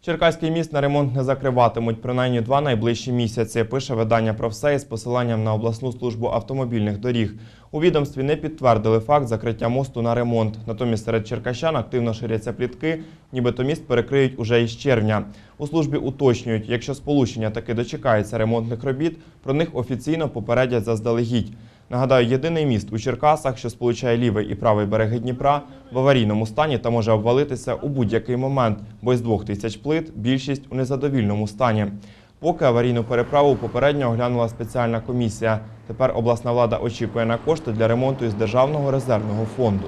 Черкаський міст на ремонт не закриватимуть принаймні два найближчі місяці, пише видання про все із посиланням на обласну службу автомобільних доріг. У відомстві не підтвердили факт закриття мосту на ремонт. Натомість серед черкащан активно ширяться плітки, нібито міст перекриють уже із червня. У службі уточнюють, якщо сполучення таки дочекається ремонтних робіт, про них офіційно попередять заздалегідь. Нагадаю, єдиний міст у Черкасах, що сполучає лівий і правий береги Дніпра, в аварійному стані та може обвалитися у будь-який момент, бо із двох тисяч плит більшість у незадовільному стані. Поки аварійну переправу попередньо оглянула спеціальна комісія. Тепер обласна влада очікує на кошти для ремонту із державного резервного фонду.